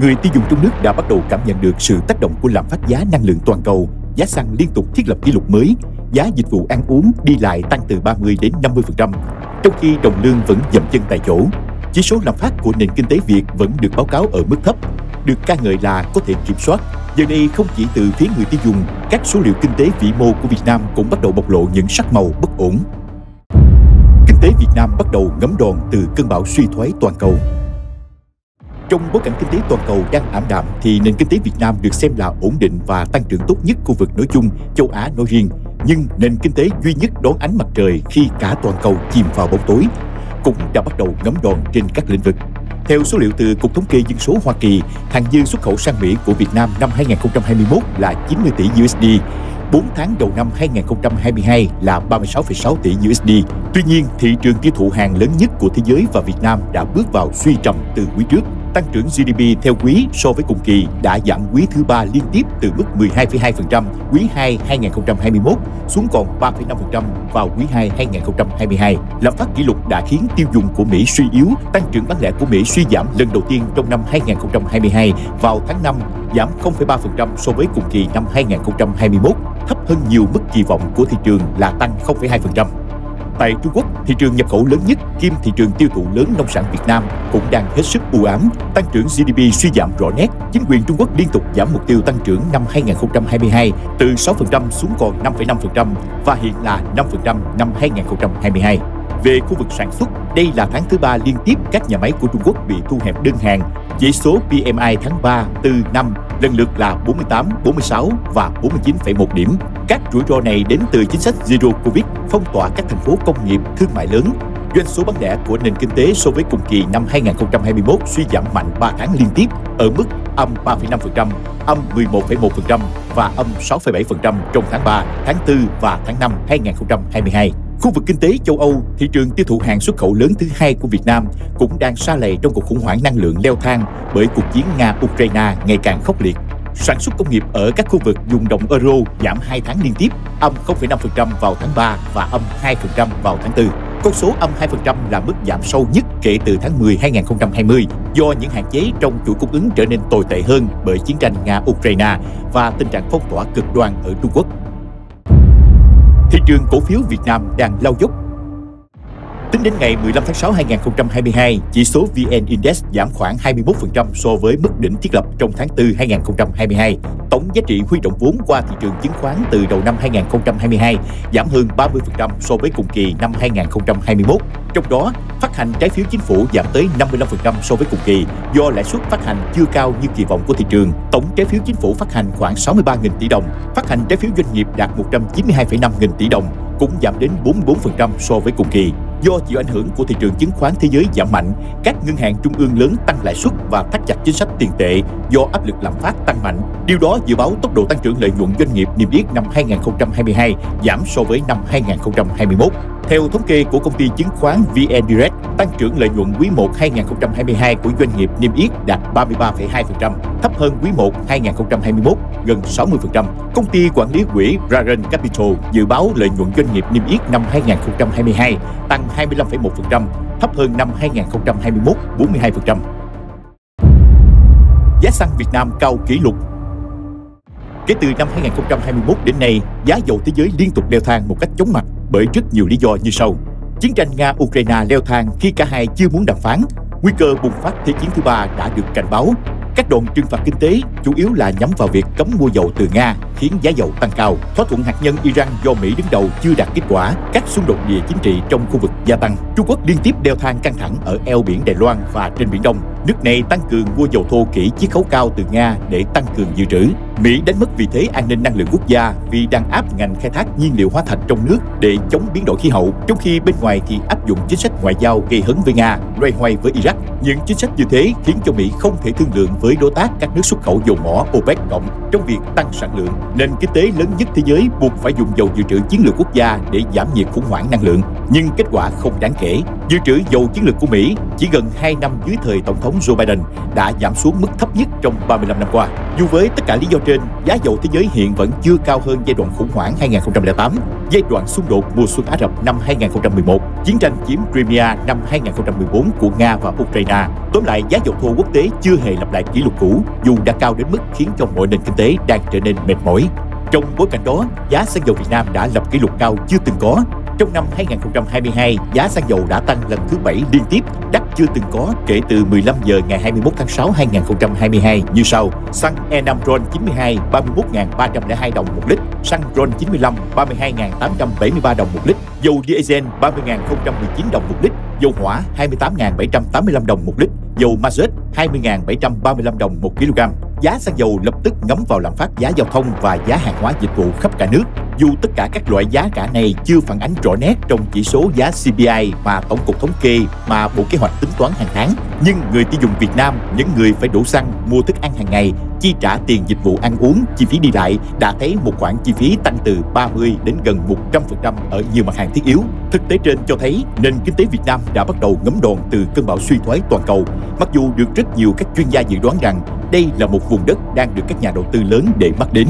người tiêu dùng trong nước đã bắt đầu cảm nhận được sự tác động của lạm phát giá năng lượng toàn cầu, giá xăng liên tục thiết lập kỷ lục mới, giá dịch vụ ăn uống đi lại tăng từ 30 đến 50%, trong khi đồng lương vẫn dậm chân tại chỗ. Chỉ số lạm phát của nền kinh tế Việt vẫn được báo cáo ở mức thấp, được ca ngợi là có thể kiểm soát. Giờ đây không chỉ từ phía người tiêu dùng, các số liệu kinh tế vĩ mô của Việt Nam cũng bắt đầu bộc lộ những sắc màu bất ổn. Kinh tế Việt Nam bắt đầu ngấm đòn từ cơn bão suy thoái toàn cầu. Trong bối cảnh kinh tế toàn cầu đang ảm đạm thì nền kinh tế Việt Nam được xem là ổn định và tăng trưởng tốt nhất khu vực nói chung, châu Á nói riêng. Nhưng nền kinh tế duy nhất đón ánh mặt trời khi cả toàn cầu chìm vào bóng tối cũng đã bắt đầu ngấm đòn trên các lĩnh vực. Theo số liệu từ Cục Thống kê Dân số Hoa Kỳ, hàng dư xuất khẩu sang Mỹ của Việt Nam năm 2021 là 90 tỷ USD, 4 tháng đầu năm 2022 là 36,6 tỷ USD. Tuy nhiên, thị trường tiêu thụ hàng lớn nhất của thế giới và Việt Nam đã bước vào suy trầm từ quý trước. Tăng trưởng GDP theo quý so với cùng kỳ đã giảm quý thứ ba liên tiếp từ mức 12,2% quý 2 2021 xuống còn 3,5% vào quý 2 2022. Lạm phát kỷ lục đã khiến tiêu dùng của Mỹ suy yếu, tăng trưởng bán lẻ của Mỹ suy giảm lần đầu tiên trong năm 2022 vào tháng 5, giảm 0,3% so với cùng kỳ năm 2021, thấp hơn nhiều mức kỳ vọng của thị trường là tăng 0,2%. Tại Trung Quốc, thị trường nhập khẩu lớn nhất kiêm thị trường tiêu thụ lớn nông sản Việt Nam cũng đang hết sức u ám, tăng trưởng GDP suy giảm rõ nét. Chính quyền Trung Quốc liên tục giảm mục tiêu tăng trưởng năm 2022 từ 6% xuống còn 5,5% và hiện là 5% năm 2022. Về khu vực sản xuất, đây là tháng thứ ba liên tiếp các nhà máy của Trung Quốc bị thu hẹp đơn hàng. Chỉ số PMI tháng 3, 4, 5 lần lượt là 48, 46 và 49,1 điểm. Các rủi ro này đến từ chính sách Zero Covid, phong tỏa các thành phố công nghiệp, thương mại lớn. Doanh số bán lẻ của nền kinh tế so với cùng kỳ năm 2021 suy giảm mạnh 3 tháng liên tiếp ở mức âm 3,5%, âm 11,1% và âm 6,7% trong tháng 3, tháng 4 và tháng 5 2022. Khu vực kinh tế châu Âu, thị trường tiêu thụ hàng xuất khẩu lớn thứ hai của Việt Nam cũng đang xa lầy trong cuộc khủng hoảng năng lượng leo thang bởi cuộc chiến Nga-Ukraine ngày càng khốc liệt. Sản xuất công nghiệp ở các khu vực dùng đồng euro giảm 2 tháng liên tiếp, âm 0,5% vào tháng 3 và âm 2% vào tháng 4. Con số âm 2% là mức giảm sâu nhất kể từ tháng 10 2020 do những hạn chế trong chuỗi cung ứng trở nên tồi tệ hơn bởi chiến tranh Nga-Ukraine và tình trạng phong tỏa cực đoan ở Trung Quốc. Thị trường cổ phiếu Việt Nam đang lao dốc. Tính đến ngày 15 tháng 6 2022, chỉ số VN Index giảm khoảng 21% so với mức đỉnh thiết lập trong tháng 4 2022. Tổng giá trị huy động vốn qua thị trường chứng khoán từ đầu năm 2022 giảm hơn 30% so với cùng kỳ năm 2021. Trong đó, phát hành trái phiếu chính phủ giảm tới 55% so với cùng kỳ do lãi suất phát hành chưa cao như kỳ vọng của thị trường. Tổng trái phiếu chính phủ phát hành khoảng 63.000 tỷ đồng, phát hành trái phiếu doanh nghiệp đạt 192,5 nghìn tỷ đồng, cũng giảm đến 44% so với cùng kỳ. Do chịu ảnh hưởng của thị trường chứng khoán thế giới giảm mạnh, các ngân hàng trung ương lớn tăng lãi suất và thắt chặt chính sách tiền tệ do áp lực lạm phát tăng mạnh. Điều đó dự báo tốc độ tăng trưởng lợi nhuận doanh nghiệp niêm yết năm 2022 giảm so với năm 2021. Theo thống kê của công ty chứng khoán VN Direct, tăng trưởng lợi nhuận quý 1 2022 của doanh nghiệp niêm yết đạt 33,2%, thấp hơn quý 1 2021 gần 60%. Công ty quản lý quỹ Raren Capital dự báo lợi nhuận doanh nghiệp niêm yết năm 2022 tăng 25,1%, thấp hơn năm 2021 42%. Giá xăng Việt Nam cao kỷ lục Kể từ năm 2021 đến nay, giá dầu thế giới liên tục leo thang một cách chóng mặt bởi rất nhiều lý do như sau. Chiến tranh Nga-Ukraine leo thang khi cả hai chưa muốn đàm phán. Nguy cơ bùng phát Thế chiến thứ ba đã được cảnh báo. Các đòn trừng phạt kinh tế chủ yếu là nhắm vào việc cấm mua dầu từ Nga, khiến giá dầu tăng cao. Thỏa thuận hạt nhân Iran do Mỹ đứng đầu chưa đạt kết quả. Các xung đột địa chính trị trong khu vực gia tăng. Trung Quốc liên tiếp leo thang căng thẳng ở eo biển Đài Loan và trên Biển Đông. Nước này tăng cường mua dầu thô kỹ chiết khấu cao từ Nga để tăng cường dự trữ. Mỹ đánh mất vị thế an ninh năng lượng quốc gia vì đang áp ngành khai thác nhiên liệu hóa thạch trong nước để chống biến đổi khí hậu, trong khi bên ngoài thì áp dụng chính sách ngoại giao gây hấn với Nga, loay hoay với Iraq. Những chính sách như thế khiến cho Mỹ không thể thương lượng với đối tác các nước xuất khẩu dầu mỏ OPEC cộng trong việc tăng sản lượng. Nền kinh tế lớn nhất thế giới buộc phải dùng dầu dự trữ chiến lược quốc gia để giảm nhiệt khủng hoảng năng lượng, nhưng kết quả không đáng kể. Dự trữ dầu chiến lược của Mỹ chỉ gần 2 năm dưới thời Tổng thống Joe Biden đã giảm xuống mức thấp nhất trong 35 năm qua. Dù với tất cả lý do trên, giá dầu thế giới hiện vẫn chưa cao hơn giai đoạn khủng hoảng 2008, giai đoạn xung đột mùa xuân Ả Rập năm 2011, chiến tranh chiếm Crimea năm 2014 của Nga và Ukraine. Tóm lại, giá dầu thô quốc tế chưa hề lặp lại kỷ lục cũ, dù đã cao đến mức khiến cho mọi nền kinh tế đang trở nên mệt mỏi. Trong bối cảnh đó, giá xăng dầu Việt Nam đã lập kỷ lục cao chưa từng có. Trong năm 2022, giá xăng dầu đã tăng lần thứ 7 liên tiếp, đắt chưa từng có kể từ 15 giờ ngày 21 tháng 6 2022 như sau: xăng E5 RON 92 31.302 đồng một lít, xăng RON 95 32.873 đồng một lít, dầu diesel 30.019 đồng một lít, dầu hỏa 28.785 đồng một lít, dầu mazut 20.735 đồng một kg. Giá xăng dầu lập tức ngấm vào lạm phát giá giao thông và giá hàng hóa dịch vụ khắp cả nước. Dù tất cả các loại giá cả này chưa phản ánh rõ nét trong chỉ số giá CPI mà Tổng cục Thống kê mà Bộ Kế hoạch tính toán hàng tháng, nhưng người tiêu dùng Việt Nam, những người phải đổ xăng, mua thức ăn hàng ngày, chi trả tiền dịch vụ ăn uống, chi phí đi lại đã thấy một khoản chi phí tăng từ 30 đến gần 100% ở nhiều mặt hàng thiết yếu. Thực tế trên cho thấy nền kinh tế Việt Nam đã bắt đầu ngấm đòn từ cơn bão suy thoái toàn cầu. Mặc dù được rất nhiều các chuyên gia dự đoán rằng đây là một vùng đất đang được các nhà đầu tư lớn để mắt đến.